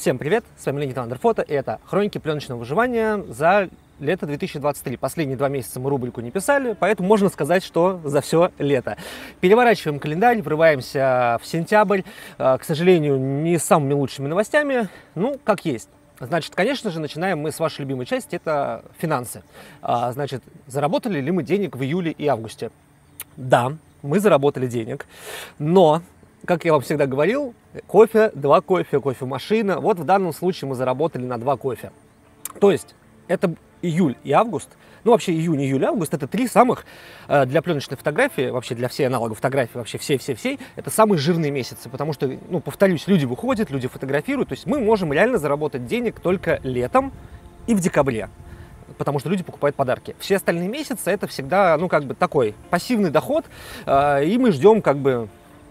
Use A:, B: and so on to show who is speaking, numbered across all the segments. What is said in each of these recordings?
A: Всем привет, с вами Леонид Андерфото, и это хроники пленочного выживания за лето 2023. Последние два месяца мы рубрику не писали, поэтому можно сказать, что за все лето. Переворачиваем календарь, врываемся в сентябрь. А, к сожалению, не с самыми лучшими новостями, ну, как есть. Значит, конечно же, начинаем мы с вашей любимой части, это финансы. А, значит, заработали ли мы денег в июле и августе? Да, мы заработали денег, но как я вам всегда говорил, кофе, два кофе, кофемашина. Вот в данном случае мы заработали на два кофе. То есть это июль и август. Ну, вообще июнь, июль, август это три самых э, для пленочной фотографии, вообще для всей аналогов фотографии, вообще все-все-все, это самые жирные месяцы, потому что, ну, повторюсь, люди выходят, люди фотографируют, то есть мы можем реально заработать денег только летом и в декабре потому что люди покупают подарки. Все остальные месяцы это всегда, ну, как бы такой пассивный доход, э, и мы ждем, как бы,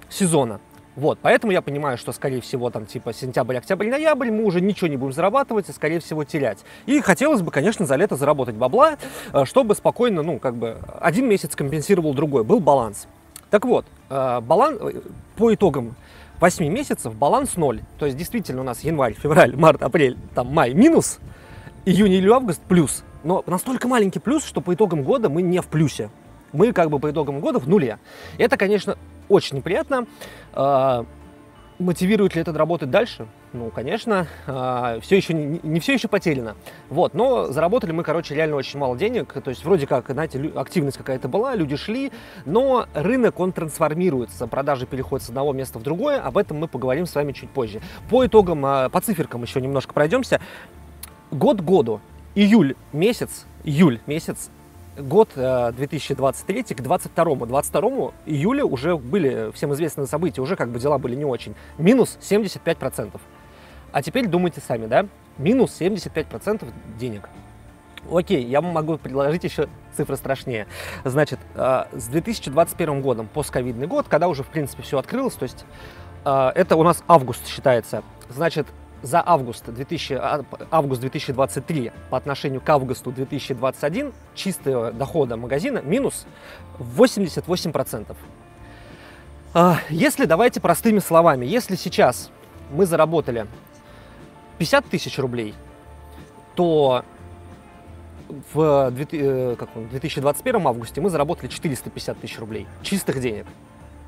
A: сезона. Вот, поэтому я понимаю, что, скорее всего, там, типа, сентябрь, октябрь, ноябрь мы уже ничего не будем зарабатывать и, скорее всего, терять. И хотелось бы, конечно, за лето заработать бабла, э, чтобы спокойно, ну, как бы, один месяц компенсировал другой, был баланс. Так вот, э, баланс, э, по итогам 8 месяцев баланс 0. То есть, действительно, у нас январь, февраль, март, апрель, там, май минус, июнь или август плюс. Но настолько маленький плюс, что по итогам года мы не в плюсе. Мы как бы по итогам года в нуле. Это, конечно, очень неприятно. А, мотивирует ли это работать дальше? Ну, конечно, а, все еще не, не все еще потеряно. Вот, но заработали мы, короче, реально очень мало денег. То есть вроде как, знаете, активность какая-то была, люди шли, но рынок, он трансформируется, продажи переходят с одного места в другое. Об этом мы поговорим с вами чуть позже. По итогам, а, по циферкам еще немножко пройдемся. Год году, июль месяц, июль месяц год 2023 э, к 22 22 июля уже были всем известные события, уже как бы дела были не очень. Минус 75%. А теперь думайте сами, да? Минус 75% денег. Окей, я могу предложить еще цифры страшнее. Значит, э, с 2021 годом, постковидный год, когда уже, в принципе, все открылось, то есть э, это у нас август считается. Значит, за август, 2000, а, август 2023 по отношению к августу 2021 чистого дохода магазина минус 88%. А, если, давайте простыми словами, если сейчас мы заработали 50 тысяч рублей, то в 2021 э, августе мы заработали 450 тысяч рублей чистых денег.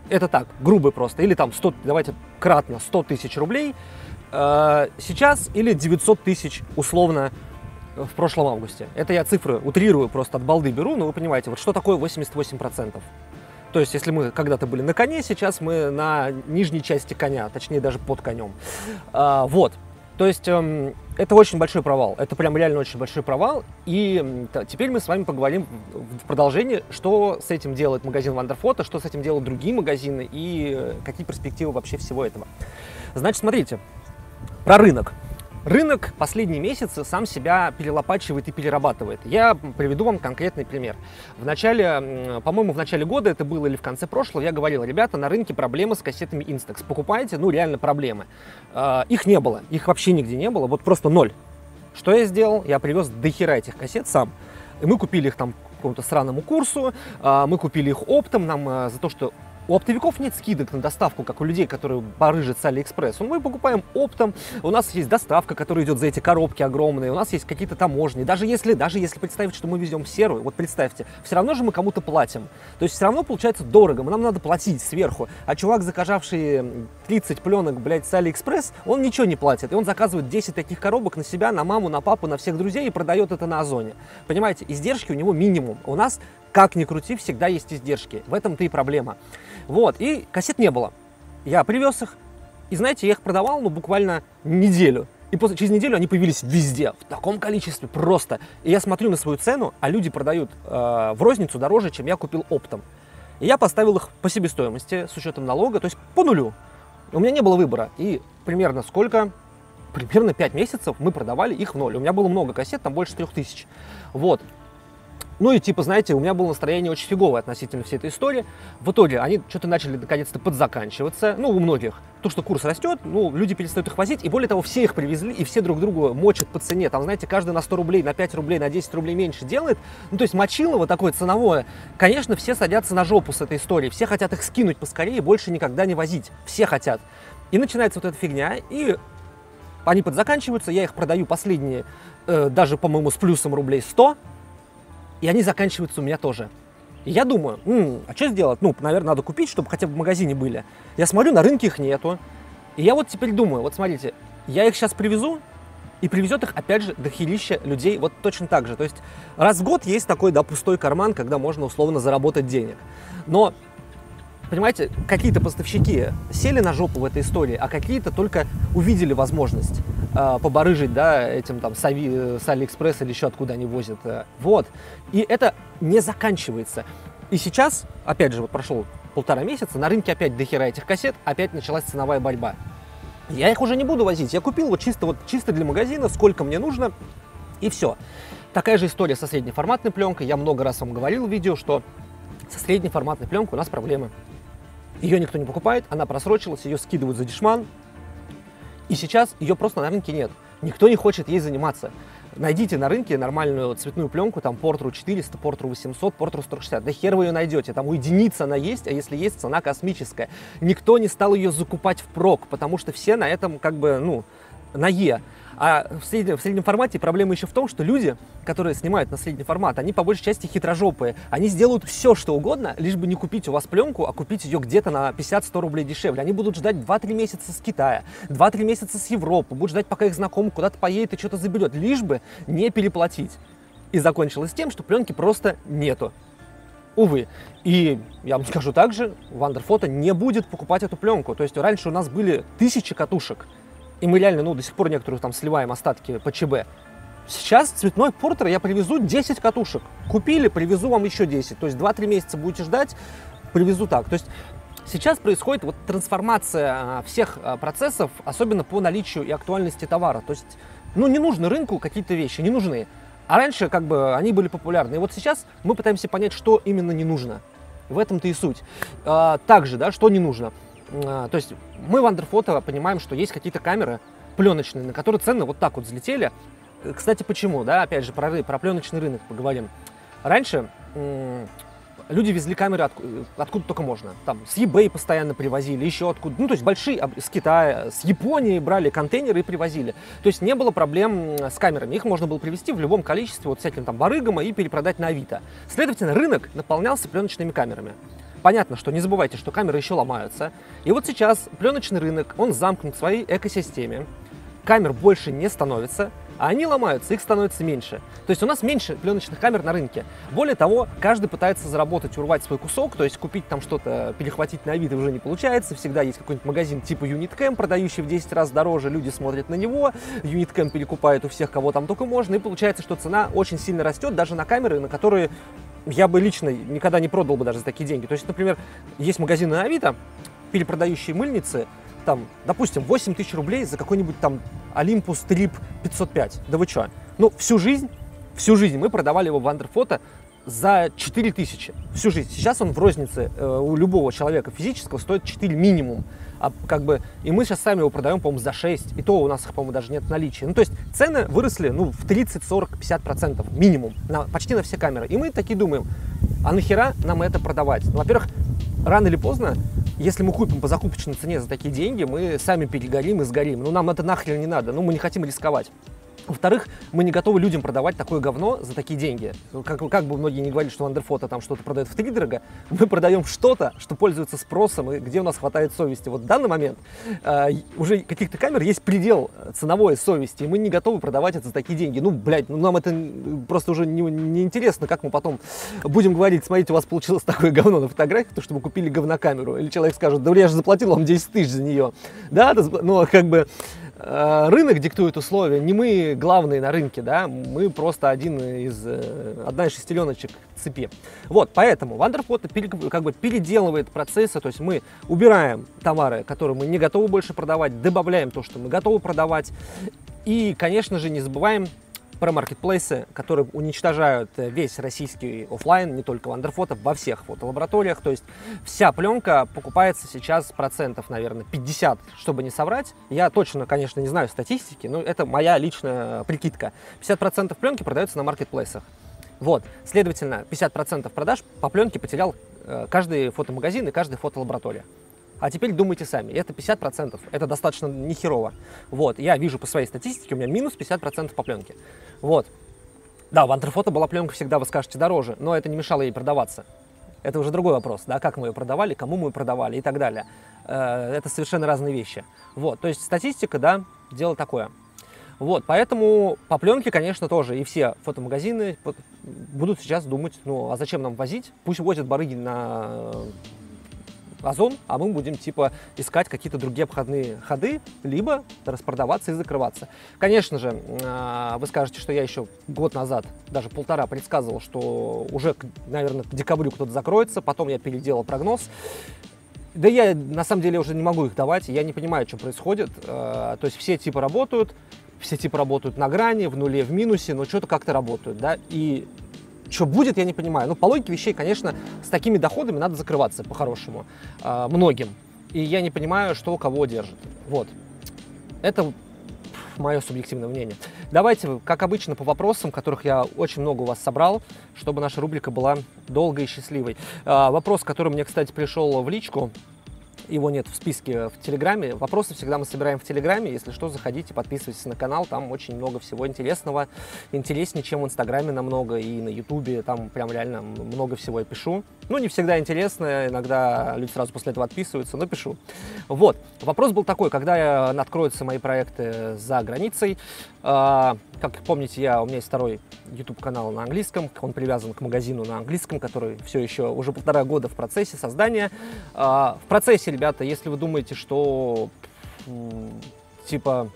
A: Это так, грубо просто. Или там 100, давайте кратно 100 тысяч рублей – сейчас или 900 тысяч условно в прошлом августе. Это я цифры утрирую, просто от балды беру, но вы понимаете, вот что такое 88%. То есть, если мы когда-то были на коне, сейчас мы на нижней части коня, точнее даже под конем. А, вот. То есть, эм, это очень большой провал. Это прям реально очень большой провал. И теперь мы с вами поговорим в продолжении, что с этим делает магазин Вандерфото, что с этим делают другие магазины и э, какие перспективы вообще всего этого. Значит, смотрите, про рынок. Рынок последние месяцы сам себя перелопачивает и перерабатывает. Я приведу вам конкретный пример. В начале, по-моему, в начале года это было или в конце прошлого, я говорил, ребята, на рынке проблемы с кассетами Instax. Покупаете, ну реально проблемы. А, их не было, их вообще нигде не было, вот просто ноль. Что я сделал? Я привез до хера этих кассет сам. И мы купили их там какому-то странному курсу, а, мы купили их оптом, нам а, за то, что у оптовиков нет скидок на доставку, как у людей, которые барыжат с Алиэкспресс. Мы покупаем оптом, у нас есть доставка, которая идет за эти коробки огромные, у нас есть какие-то таможни. Даже если, даже если представить, что мы везем серую, вот представьте, все равно же мы кому-то платим. То есть все равно получается дорого, нам надо платить сверху. А чувак, заказавший 30 пленок, блядь, с Алиэкспресс, он ничего не платит. И он заказывает 10 таких коробок на себя, на маму, на папу, на всех друзей и продает это на Озоне. Понимаете, издержки у него минимум. У нас как ни крути, всегда есть издержки. В этом-то и проблема. Вот, и кассет не было. Я привез их, и знаете, я их продавал, ну, буквально неделю. И после, через неделю они появились везде, в таком количестве, просто. И я смотрю на свою цену, а люди продают э, в розницу дороже, чем я купил оптом. И я поставил их по себестоимости, с учетом налога, то есть по нулю. У меня не было выбора. И примерно сколько? Примерно 5 месяцев мы продавали их в ноль. У меня было много кассет, там больше 3000. Вот. Ну и типа, знаете, у меня было настроение очень фиговое относительно всей этой истории. В итоге они что-то начали наконец-то подзаканчиваться, ну, у многих. То, что курс растет, ну, люди перестают их возить, и более того, все их привезли, и все друг другу мочат по цене. Там, знаете, каждый на 100 рублей, на 5 рублей, на 10 рублей меньше делает. Ну, то есть мочилово такое ценовое. Конечно, все садятся на жопу с этой историей, все хотят их скинуть поскорее и больше никогда не возить. Все хотят. И начинается вот эта фигня, и они подзаканчиваются, я их продаю последние, э, даже, по-моему, с плюсом рублей 100, и они заканчиваются у меня тоже. И я думаю, м-м, а что сделать? Ну, наверное, надо купить, чтобы хотя бы в магазине были. Я смотрю, на рынке их нету. И я вот теперь думаю, вот смотрите, я их сейчас привезу, и привезет их, опять же, дохерища людей вот точно так же. То есть раз в год есть такой, да, пустой карман, когда можно условно заработать денег. Но понимаете, какие-то поставщики сели на жопу в этой истории, а какие-то только увидели возможность э, побарыжить, да, этим там с, Ави, с Алиэкспресс или еще откуда они возят. Э, вот. И это не заканчивается. И сейчас, опять же, вот прошел полтора месяца, на рынке опять дохера этих кассет, опять началась ценовая борьба. Я их уже не буду возить. Я купил вот чисто, вот чисто для магазина, сколько мне нужно, и все. Такая же история со среднеформатной пленкой. Я много раз вам говорил в видео, что со среднеформатной пленкой у нас проблемы. Ее никто не покупает, она просрочилась, ее скидывают за дешман. И сейчас ее просто на рынке нет. Никто не хочет ей заниматься. Найдите на рынке нормальную цветную пленку, там Портру 400, Портру 800, Портру 160. Да хер вы ее найдете, там у она есть, а если есть, цена космическая. Никто не стал ее закупать в прок, потому что все на этом как бы, ну, на Е. А в среднем, в среднем формате проблема еще в том, что люди, которые снимают на средний формат, они по большей части хитрожопые. Они сделают все, что угодно, лишь бы не купить у вас пленку, а купить ее где-то на 50-100 рублей дешевле. Они будут ждать 2-3 месяца с Китая, 2-3 месяца с Европы, будут ждать, пока их знакомый куда-то поедет и что-то заберет, лишь бы не переплатить. И закончилось тем, что пленки просто нету. Увы. И я вам скажу также, Вандерфото не будет покупать эту пленку. То есть раньше у нас были тысячи катушек, и мы реально, ну, до сих пор некоторые там сливаем остатки по ЧБ. Сейчас цветной портер я привезу 10 катушек. Купили, привезу вам еще 10. То есть 2-3 месяца будете ждать, привезу так. То есть сейчас происходит вот трансформация а, всех а, процессов, особенно по наличию и актуальности товара. То есть, ну, не нужны рынку какие-то вещи, не нужны. А раньше как бы они были популярны. И вот сейчас мы пытаемся понять, что именно не нужно. В этом-то и суть. А, также, да, что не нужно. А, то есть мы в Андерфото понимаем, что есть какие-то камеры пленочные, на которые цены вот так вот взлетели. Кстати, почему? Да, опять же, про, про пленочный рынок поговорим. Раньше люди везли камеры от, откуда только можно. Там с eBay постоянно привозили, еще откуда. Ну, то есть большие, с Китая, с Японии брали контейнеры и привозили. То есть не было проблем с камерами. Их можно было привезти в любом количестве, вот всяким там барыгам и перепродать на Авито. Следовательно, рынок наполнялся пленочными камерами. Понятно, что не забывайте, что камеры еще ломаются. И вот сейчас пленочный рынок, он замкнут в своей экосистеме. Камер больше не становится, а они ломаются, их становится меньше. То есть у нас меньше пленочных камер на рынке. Более того, каждый пытается заработать, урвать свой кусок, то есть купить там что-то, перехватить на Авито уже не получается. Всегда есть какой-нибудь магазин типа Unitcam, продающий в 10 раз дороже, люди смотрят на него, Unitcam перекупает у всех, кого там только можно, и получается, что цена очень сильно растет даже на камеры, на которые я бы лично никогда не продал бы даже за такие деньги. То есть, например, есть магазины на Авито, перепродающие мыльницы, там, допустим, 8 тысяч рублей за какой-нибудь там Olympus Trip 505. Да вы что? Ну, всю жизнь, всю жизнь мы продавали его в Андерфото за 4 тысячи. Всю жизнь. Сейчас он в рознице э, у любого человека физического стоит 4 минимум. А как бы, и мы сейчас сами его продаем, по-моему, за 6. И то у нас их, по-моему, даже нет наличия. Ну, то есть цены выросли, ну, в 30, 40, 50 процентов минимум. На, почти на все камеры. И мы такие думаем, а нахера нам это продавать? Ну, во-первых, рано или поздно, если мы купим по закупочной цене за такие деньги, мы сами перегорим и сгорим. Ну, нам это нахрен не надо. Ну, мы не хотим рисковать. Во-вторых, мы не готовы людям продавать такое говно за такие деньги. Как, как бы многие не говорили, что Андерфото там что-то продает в три дорого, мы продаем что-то, что пользуется спросом и где у нас хватает совести. Вот в данный момент э, уже каких-то камер есть предел ценовой совести, и мы не готовы продавать это за такие деньги. Ну, блядь, ну нам это просто уже не, не интересно, как мы потом будем говорить, смотрите, у вас получилось такое говно на фотографии, то, что вы купили говнокамеру. Или человек скажет, да я же заплатил вам 10 тысяч за нее. Да, ну, как бы рынок диктует условия, не мы главные на рынке, да, мы просто один из, э, одна из шестереночек цепи. Вот, поэтому Wonderfot как бы переделывает процессы, то есть мы убираем товары, которые мы не готовы больше продавать, добавляем то, что мы готовы продавать, и, конечно же, не забываем про маркетплейсы, которые уничтожают э, весь российский офлайн, не только в Андерфото, во всех фотолабораториях. То есть вся пленка покупается сейчас процентов, наверное, 50, чтобы не соврать. Я точно, конечно, не знаю статистики, но это моя личная прикидка. 50% пленки продается на маркетплейсах. Вот, следовательно, 50% продаж по пленке потерял э, каждый фотомагазин и каждая фотолаборатория. А теперь думайте сами, это 50%, это достаточно нехерово. Вот, я вижу по своей статистике, у меня минус 50% по пленке. Вот. Да, в антрофото была пленка всегда, вы скажете, дороже, но это не мешало ей продаваться. Это уже другой вопрос, да, как мы ее продавали, кому мы ее продавали и так далее. Э, это совершенно разные вещи. Вот, то есть статистика, да, дело такое. Вот, поэтому по пленке, конечно, тоже и все фотомагазины будут сейчас думать, ну, а зачем нам возить? Пусть возят барыги на Озон, а мы будем типа искать какие-то другие обходные ходы, либо распродаваться и закрываться. Конечно же, а, вы скажете, что я еще год назад, даже полтора, предсказывал, что уже, наверное, к декабрю кто-то закроется, потом я переделал прогноз. Да я на самом деле уже не могу их давать, я не понимаю, что происходит. А, то есть все типа работают, все типа работают на грани, в нуле, в минусе, но что-то как-то работают, да, и что будет, я не понимаю. Ну, по логике вещей, конечно, с такими доходами надо закрываться по-хорошему. Э, многим. И я не понимаю, что кого держит. Вот. Это мое субъективное мнение. Давайте, как обычно, по вопросам, которых я очень много у вас собрал, чтобы наша рубрика была долгой и счастливой. Э, вопрос, который мне, кстати, пришел в личку, его нет в списке в Телеграме. Вопросы всегда мы собираем в Телеграме. Если что, заходите, подписывайтесь на канал. Там очень много всего интересного. Интереснее, чем в Инстаграме намного. И на Ютубе там прям реально много всего я пишу. Ну, не всегда интересно. Иногда люди сразу после этого отписываются, но пишу. Вот. Вопрос был такой, когда откроются мои проекты за границей. Как помните, я, у меня есть второй YouTube-канал на английском. Он привязан к магазину на английском, который все еще уже полтора года в процессе создания. А, в процессе ребята, если вы думаете, что типа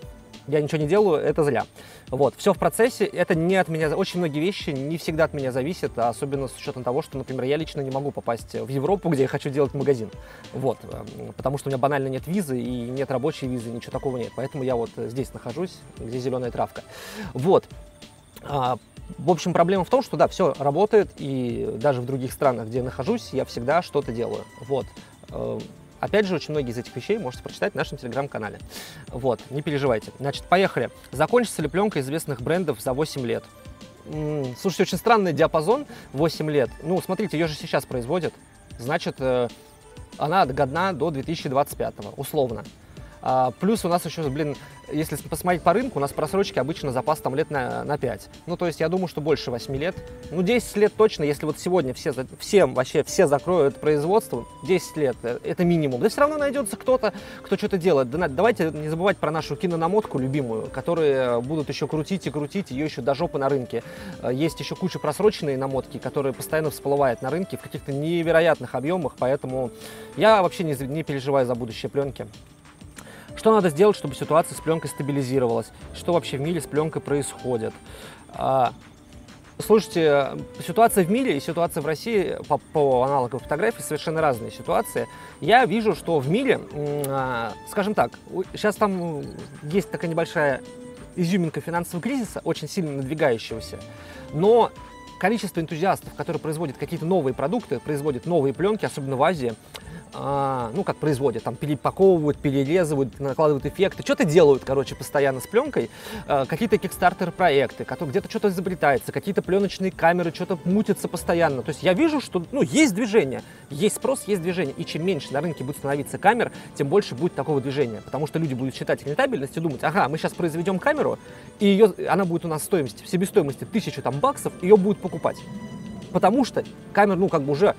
A: я ничего не делаю, это зря. Вот, все в процессе, это не от меня, очень многие вещи не всегда от меня зависят, а особенно с учетом того, что, например, я лично не могу попасть в Европу, где я хочу делать магазин, вот, эм, потому что у меня банально нет визы и нет рабочей визы, ничего такого нет, поэтому я вот здесь нахожусь, где зеленая травка, вот. А, в общем, проблема в том, что да, все работает, и даже в других странах, где я нахожусь, я всегда что-то делаю. Вот. Опять же, очень многие из этих вещей можете прочитать в нашем телеграм-канале. Вот, не переживайте. Значит, поехали. Закончится ли пленка известных брендов за 8 лет? Слушайте, очень странный диапазон 8 лет. Ну, смотрите, ее же сейчас производят. Значит, э, она годна до 2025, условно. А, плюс у нас еще, блин, если посмотреть по рынку, у нас просрочки обычно запас там лет на, на 5. Ну, то есть я думаю, что больше 8 лет. Ну, 10 лет точно, если вот сегодня все, все вообще все закроют производство, 10 лет, э, это минимум. Да все равно найдется кто-то, кто что-то делает. Да, давайте не забывать про нашу кинонамотку любимую, которые будут еще крутить и крутить ее еще до жопы на рынке. Э, есть еще куча просроченные намотки, которые постоянно всплывают на рынке в каких-то невероятных объемах, поэтому я вообще не, не переживаю за будущее пленки. Что надо сделать, чтобы ситуация с пленкой стабилизировалась? Что вообще в мире с пленкой происходит? А, слушайте, ситуация в мире и ситуация в России по, по аналогам фотографий совершенно разные ситуации. Я вижу, что в мире, а, скажем так, сейчас там есть такая небольшая изюминка финансового кризиса, очень сильно надвигающегося, но количество энтузиастов, которые производят какие-то новые продукты, производят новые пленки, особенно в Азии, ну, как производят, там, перепаковывают, перерезывают, накладывают эффекты, что-то делают, короче, постоянно с пленкой, а, какие-то кикстартер-проекты, где-то что-то изобретается, какие-то пленочные камеры, что-то мутятся постоянно. То есть я вижу, что, ну, есть движение, есть спрос, есть движение, и чем меньше на рынке будет становиться камер, тем больше будет такого движения, потому что люди будут считать рентабельность и думать, ага, мы сейчас произведем камеру, и ее, она будет у нас стоимость, в себестоимости тысячу там баксов, ее будут покупать. Потому что камер, ну, как бы уже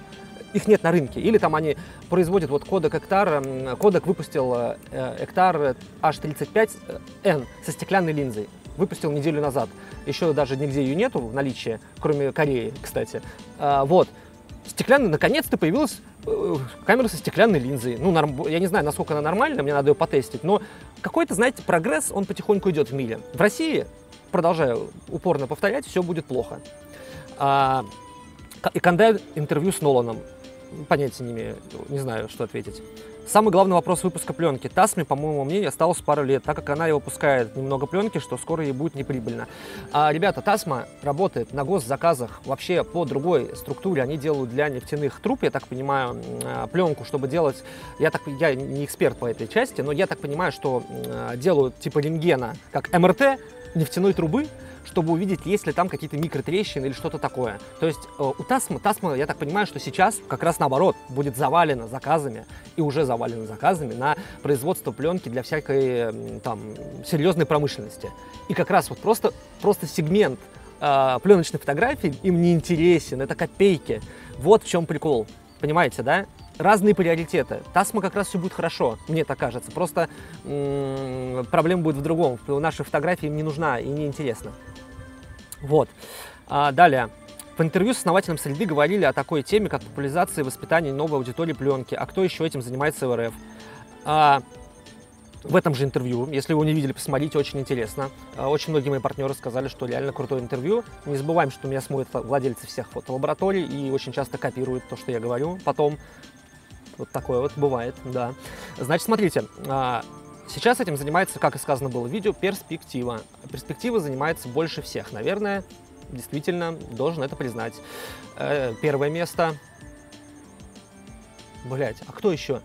A: их нет на рынке. Или там они производят вот кодек Эктар, кодек выпустил э, Эктар H35N со стеклянной линзой. Выпустил неделю назад. Еще даже нигде ее нету в наличии, кроме Кореи, кстати. А, вот. Стеклянная, наконец-то появилась э, камера со стеклянной линзой. Ну, норм, я не знаю, насколько она нормальная, мне надо ее потестить, но какой-то, знаете, прогресс, он потихоньку идет в мире. В России, продолжаю упорно повторять, все будет плохо. А, и Кандай интервью с Ноланом. Понятия не имею, не знаю, что ответить. Самый главный вопрос выпуска пленки. Тасме, по моему мнению, осталось пару лет, так как она и выпускает немного пленки, что скоро ей будет неприбыльно. А, ребята, Тасма работает на госзаказах вообще по другой структуре. Они делают для нефтяных труб, я так понимаю, а, пленку, чтобы делать... Я, так, я не эксперт по этой части, но я так понимаю, что делают типа рентгена, как МРТ, нефтяной трубы, чтобы увидеть, есть ли там какие-то микротрещины или что-то такое. То есть э, у Tasma, Tasma, я так понимаю, что сейчас как раз наоборот будет завалено заказами и уже завалено заказами на производство пленки для всякой там серьезной промышленности. И как раз вот просто, просто сегмент э, пленочной фотографии им не интересен, это копейки. Вот в чем прикол. Понимаете, да? Разные приоритеты. Тасма как раз все будет хорошо, мне так кажется. Просто м- проблема будет в другом. Наша фотография им не нужна и не интересна. Вот. А, далее. В интервью с основателем среды говорили о такой теме, как популяризация и воспитание новой аудитории пленки. А кто еще этим занимается в РФ? А, в этом же интервью, если вы не видели, посмотрите, очень интересно. А, очень многие мои партнеры сказали, что реально крутое интервью. Не забываем, что меня смотрят владельцы всех фотолабораторий и очень часто копируют то, что я говорю. Потом вот такое вот бывает, да. Значит, смотрите, а, сейчас этим занимается, как и сказано было в видео, перспектива. Перспектива занимается больше всех, наверное, действительно, должен это признать. Э, первое место. Блять, а кто еще?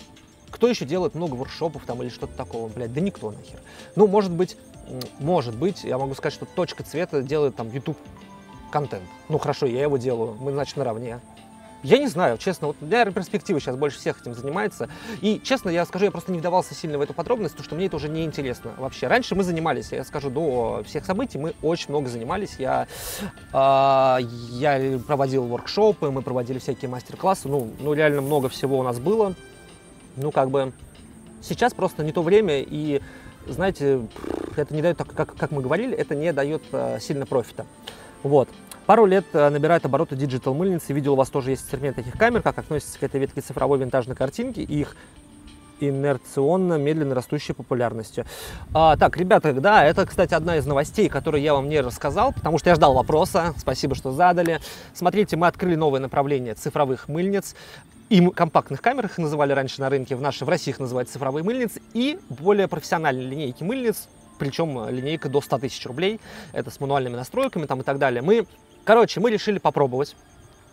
A: Кто еще делает много воркшопов там или что-то такого? Блять, да никто нахер. Ну, может быть, может быть, я могу сказать, что точка цвета делает там YouTube контент. Ну, хорошо, я его делаю, мы, значит, наравне. Я не знаю, честно, вот для перспективы сейчас больше всех этим занимается. И, честно, я скажу, я просто не вдавался сильно в эту подробность, потому что мне это уже не интересно вообще. Раньше мы занимались, я скажу, до всех событий мы очень много занимались. Я, э, я проводил воркшопы, мы проводили всякие мастер-классы, ну, ну, реально много всего у нас было. Ну, как бы, сейчас просто не то время, и, знаете, это не дает, как, как мы говорили, это не дает э, сильно профита. Вот. Пару лет э, набирает обороты digital мыльницы. Видел, у вас тоже есть ассортимент таких камер, как относится к этой ветке цифровой винтажной картинки и их инерционно медленно растущей популярностью. А, так, ребята, да, это, кстати, одна из новостей, которую я вам не рассказал, потому что я ждал вопроса. Спасибо, что задали. Смотрите, мы открыли новое направление цифровых мыльниц и компактных камер, их называли раньше на рынке, в нашей, в России их называют цифровые мыльницы, и более профессиональные линейки мыльниц, причем линейка до 100 тысяч рублей, это с мануальными настройками там и так далее. Мы Короче, мы решили попробовать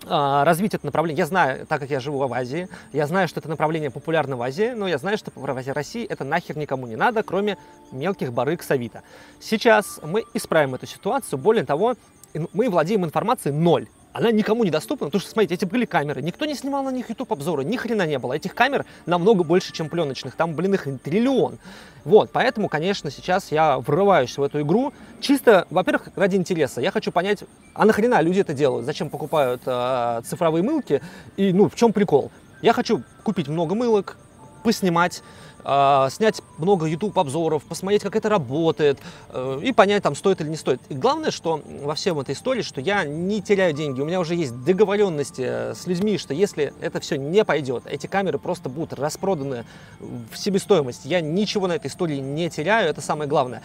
A: а, развить это направление. Я знаю, так как я живу в Азии, я знаю, что это направление популярно в Азии, но я знаю, что в России это нахер никому не надо, кроме мелких барыг с. Сейчас мы исправим эту ситуацию. Более того, мы владеем информацией ноль она никому не доступна, потому что, смотрите, эти были камеры, никто не снимал на них YouTube обзоры, ни хрена не было. Этих камер намного больше, чем пленочных, там, блин, их триллион. Вот, поэтому, конечно, сейчас я врываюсь в эту игру, чисто, во-первых, ради интереса. Я хочу понять, а нахрена люди это делают, зачем покупают э, цифровые мылки, и, ну, в чем прикол. Я хочу купить много мылок, поснимать, снять много YouTube обзоров, посмотреть, как это работает э, и понять, там стоит или не стоит. И главное, что во всем этой истории, что я не теряю деньги, у меня уже есть договоренности э, с людьми, что если это все не пойдет, эти камеры просто будут распроданы в себестоимость, я ничего на этой истории не теряю, это самое главное.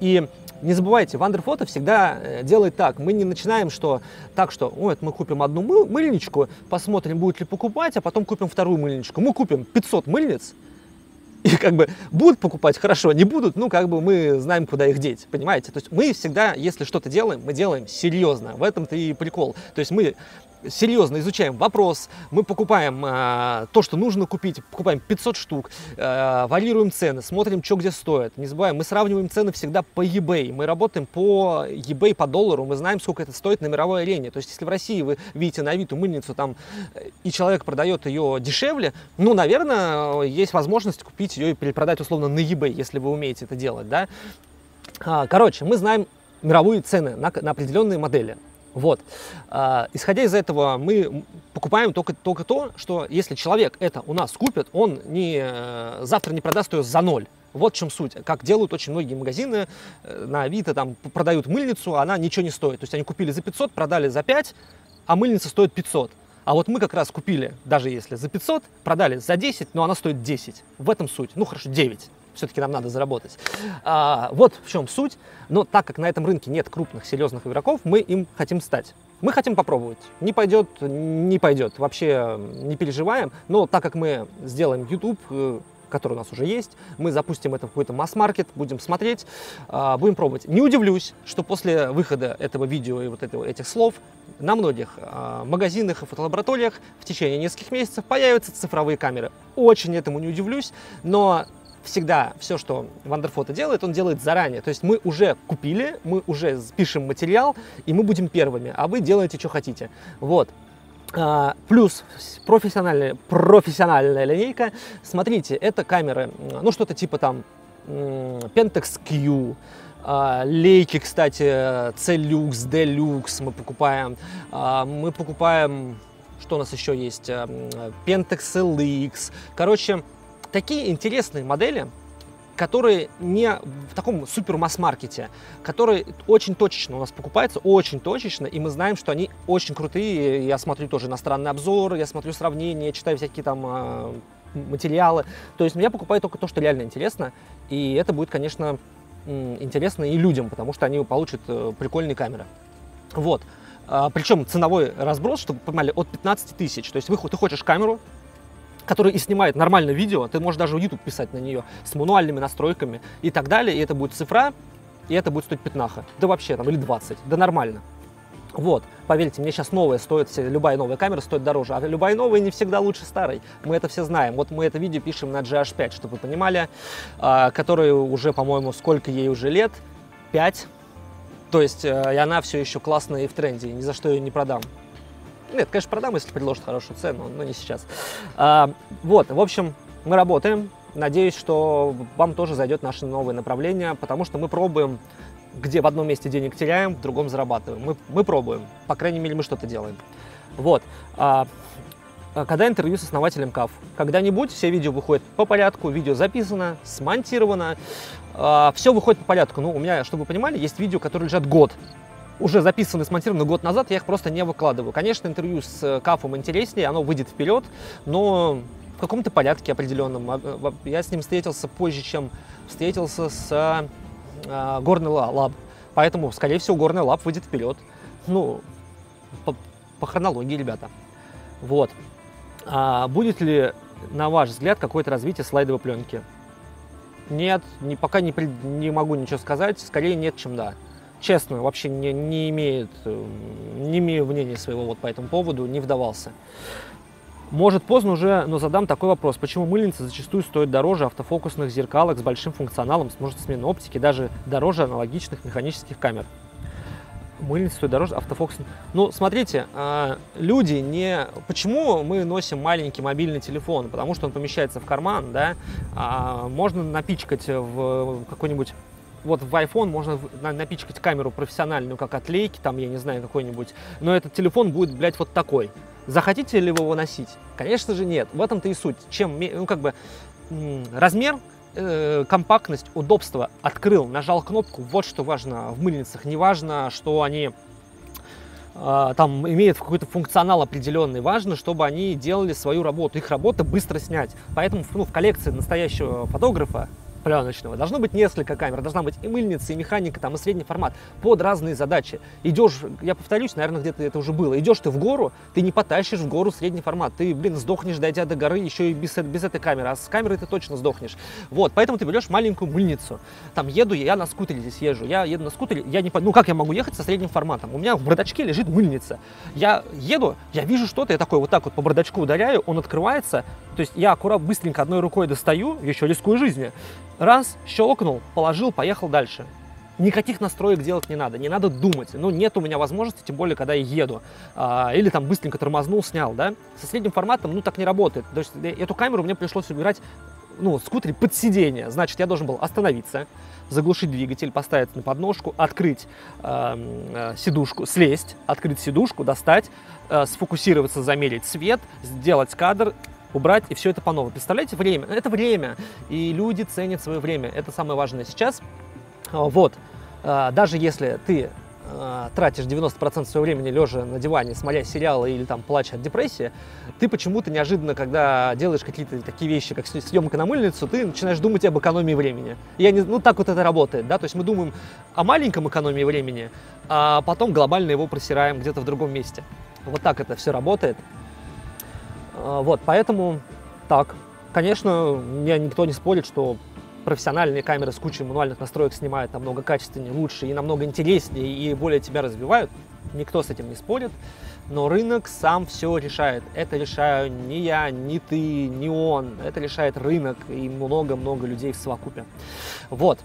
A: И не забывайте, Вандерфото всегда э, делает так. Мы не начинаем, что так, что ой, мы купим одну мыл, мыльничку, посмотрим, будет ли покупать, а потом купим вторую мыльничку. Мы купим 500 мыльниц, и как бы будут покупать хорошо, не будут, ну как бы мы знаем, куда их деть, понимаете? То есть мы всегда, если что-то делаем, мы делаем серьезно, в этом-то и прикол. То есть мы серьезно изучаем вопрос, мы покупаем э, то, что нужно купить, покупаем 500 штук, э, варьируем цены, смотрим, что где стоит. Не забываем, мы сравниваем цены всегда по eBay, мы работаем по eBay, по доллару, мы знаем, сколько это стоит на мировой арене. То есть, если в России вы видите на Авито мыльницу там, и человек продает ее дешевле, ну, наверное, есть возможность купить ее и перепродать условно на eBay, если вы умеете это делать, да. А, короче, мы знаем мировые цены на, на определенные модели. Вот. А, исходя из этого, мы покупаем только, только то, что если человек это у нас купит, он не, э, завтра не продаст ее за ноль. Вот в чем суть. Как делают очень многие магазины э, на Авито, там продают мыльницу, она ничего не стоит. То есть они купили за 500, продали за 5, а мыльница стоит 500. А вот мы как раз купили, даже если за 500, продали за 10, но она стоит 10. В этом суть. Ну хорошо, 9 все-таки нам надо заработать. А, вот в чем суть. Но так как на этом рынке нет крупных, серьезных игроков, мы им хотим стать. Мы хотим попробовать. Не пойдет, не пойдет. Вообще не переживаем. Но так как мы сделаем YouTube, э, который у нас уже есть, мы запустим это в какой-то масс-маркет, будем смотреть, а, будем пробовать. Не удивлюсь, что после выхода этого видео и вот этого, этих слов на многих а, магазинах и фотолабораториях в течение нескольких месяцев появятся цифровые камеры. Очень этому не удивлюсь, но всегда все, что Вандерфото делает, он делает заранее. То есть мы уже купили, мы уже пишем материал, и мы будем первыми, а вы делаете, что хотите. Вот. А, плюс профессиональная, профессиональная линейка. Смотрите, это камеры, ну что-то типа там Pentax Q, а, лейки, кстати, C-Lux, D-Lux мы покупаем. А, мы покупаем, что у нас еще есть, Pentax LX. Короче, такие интересные модели, которые не в таком супер масс-маркете, которые очень точечно у нас покупаются, очень точечно, и мы знаем, что они очень крутые. Я смотрю тоже иностранные обзоры, я смотрю сравнения, читаю всякие там э, материалы. То есть я покупаю только то, что реально интересно, и это будет, конечно, интересно и людям, потому что они получат э, прикольные камеры. Вот. А, причем ценовой разброс, чтобы вы понимали, от 15 тысяч. То есть вы, ты хочешь камеру, который и снимает нормальное видео, ты можешь даже в YouTube писать на нее с мануальными настройками и так далее, и это будет цифра, и это будет стоить пятнаха, да вообще там, или 20, да нормально. Вот, поверьте, мне сейчас новая стоит, любая новая камера стоит дороже, а любая новая не всегда лучше старой. Мы это все знаем. Вот мы это видео пишем на GH5, чтобы вы понимали, который уже, по-моему, сколько ей уже лет? 5. То есть, э, и она все еще классная и в тренде, ни за что ее не продам. Нет, конечно, продам, если предложат хорошую цену, но не сейчас. А, вот, в общем, мы работаем. Надеюсь, что вам тоже зайдет наше новое направление, потому что мы пробуем, где в одном месте денег теряем, в другом зарабатываем. Мы, мы пробуем, по крайней мере, мы что-то делаем. Вот. А, а когда интервью с основателем КАФ? Когда-нибудь все видео выходят по порядку, видео записано, смонтировано, а, все выходит по порядку. Ну, у меня, чтобы вы понимали, есть видео, которые лежат год уже записаны, смонтированы год назад, я их просто не выкладываю. Конечно, интервью с э, Кафом интереснее, оно выйдет вперед, но в каком-то порядке определенном. А, э, я с ним встретился позже, чем встретился с а, Горный Лаб. Поэтому, скорее всего, Горный Лаб выйдет вперед. Ну, по, по хронологии, ребята. Вот. А будет ли, на ваш взгляд, какое-то развитие слайдовой пленки? Нет, не, пока не, не могу ничего сказать. Скорее нет, чем да честно, вообще не, не имеет, э, не имею мнения своего вот по этому поводу, не вдавался. Может поздно уже, но задам такой вопрос. Почему мыльницы зачастую стоят дороже автофокусных зеркалок с большим функционалом, с множеством смены оптики, даже дороже аналогичных механических камер? Мыльницы стоят дороже автофокусных. Ну, смотрите, а, люди не... Почему мы носим маленький мобильный телефон? Потому что он помещается в карман, да? А можно напичкать в какой-нибудь вот в iPhone можно напичкать камеру профессиональную, как отлейки, там, я не знаю, какой-нибудь, но этот телефон будет, блядь, вот такой. Захотите ли вы его носить? Конечно же нет. В этом-то и суть. Чем, ну, как бы, размер, э, компактность, удобство. Открыл, нажал кнопку, вот что важно в мыльницах. Не важно, что они э, там имеют какой-то функционал определенный. Важно, чтобы они делали свою работу. Их работа быстро снять. Поэтому ну, в коллекции настоящего фотографа пленочного. Должно быть несколько камер, должна быть и мыльница, и механика, там, и средний формат под разные задачи. Идешь, я повторюсь, наверное, где-то это уже было, идешь ты в гору, ты не потащишь в гору средний формат, ты, блин, сдохнешь, дойдя до горы еще и без, без этой камеры, а с камерой ты точно сдохнешь. Вот, поэтому ты берешь маленькую мыльницу. Там еду я, на скутере здесь езжу, я еду на скутере, я не, ну как я могу ехать со средним форматом? У меня в бардачке лежит мыльница. Я еду, я вижу что-то, я такой вот так вот по бардачку ударяю, он открывается, то есть я аккуратно, быстренько одной рукой достаю, еще рискую жизнью, Раз, щелкнул, положил, поехал дальше. Никаких настроек делать не надо, не надо думать. Ну, нет у меня возможности, тем более, когда я еду. А, или там быстренько тормознул, снял, да. Со средним форматом, ну, так не работает. То есть э, эту камеру мне пришлось убирать, ну, скутере под сиденье. Значит, я должен был остановиться, заглушить двигатель, поставить на подножку, открыть э, э, сидушку, слезть, открыть сидушку, достать, э, сфокусироваться, замерить свет, сделать кадр, убрать, и все это по новому. Представляете, время? Это время, и люди ценят свое время. Это самое важное сейчас. А, вот, а, даже если ты а, тратишь 90% своего времени лежа на диване, смотря сериалы или там плача от депрессии, ты почему-то неожиданно, когда делаешь какие-то такие вещи, как съемка на мыльницу, ты начинаешь думать об экономии времени. Я не, ну так вот это работает, да, то есть мы думаем о маленьком экономии времени, а потом глобально его просираем где-то в другом месте. Вот так это все работает. А, вот, поэтому так. Конечно, мне никто не спорит, что профессиональные камеры с кучей мануальных настроек снимают намного качественнее, лучше и намного интереснее и более тебя развивают. никто с этим не спорит, но рынок сам все решает. Это решаю не я, не ты, не он, это решает рынок и много-много людей в совокупе. Вот.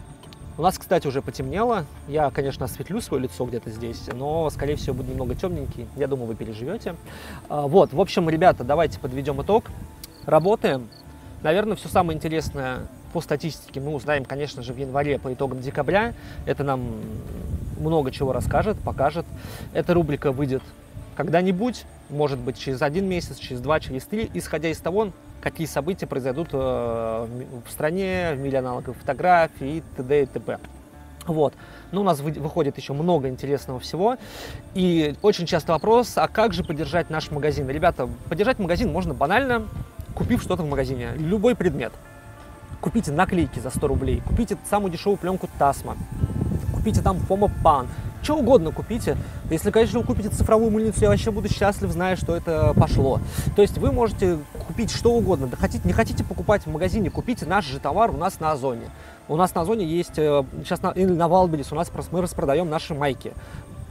A: У нас, кстати, уже потемнело. Я, конечно, осветлю свое лицо где-то здесь, но, скорее всего, будет немного темненький. Я думаю, вы переживете. А, вот, в общем, ребята, давайте подведем итог. Работаем. Наверное, все самое интересное по статистике мы узнаем, конечно же, в январе по итогам декабря. Это нам много чего расскажет, покажет. Эта рубрика выйдет когда-нибудь, может быть, через один месяц, через два, через три, исходя из того, какие события произойдут э, в стране, в мире аналогов фотографий и т.д. и т.п. Вот. Но у нас выходит еще много интересного всего. И очень часто вопрос, а как же поддержать наш магазин? Ребята, поддержать магазин можно банально, купив что-то в магазине, любой предмет. Купите наклейки за 100 рублей, купите самую дешевую пленку Тасма, купите там Пома Пан, что угодно купите. Если, конечно, вы купите цифровую мыльницу, я вообще буду счастлив, зная, что это пошло. То есть вы можете купить что угодно. Да хотите, не хотите покупать в магазине, купите наш же товар у нас на Озоне. У нас на Озоне есть, э, сейчас на, или на Wildberries, у нас мы распродаем наши майки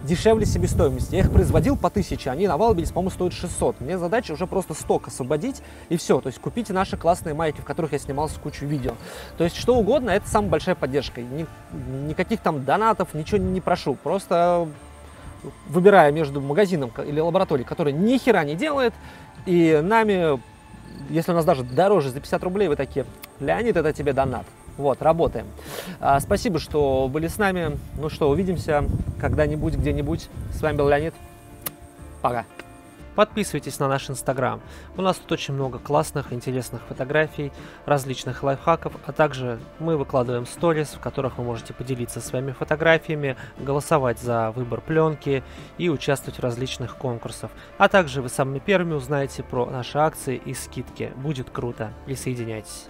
A: дешевле себестоимости. Я их производил по 1000, они на Wildberries, по-моему, стоят 600. Мне задача уже просто сток освободить, и все. То есть купите наши классные майки, в которых я снимался кучу видео. То есть что угодно, это самая большая поддержка. Ни, никаких там донатов, ничего не прошу. Просто выбирая между магазином или лабораторией, который ни хера не делает, и нами, если у нас даже дороже за 50 рублей, вы такие, Леонид, это тебе донат. Вот, работаем. А, спасибо, что были с нами. Ну что, увидимся когда-нибудь, где-нибудь. С вами был Леонид. Пока. Подписывайтесь на наш инстаграм. У нас тут очень много классных, интересных фотографий, различных лайфхаков, а также мы выкладываем сторис, в которых вы можете поделиться своими фотографиями, голосовать за выбор пленки и участвовать в различных конкурсах. А также вы самыми первыми узнаете про наши акции и скидки. Будет круто. Присоединяйтесь.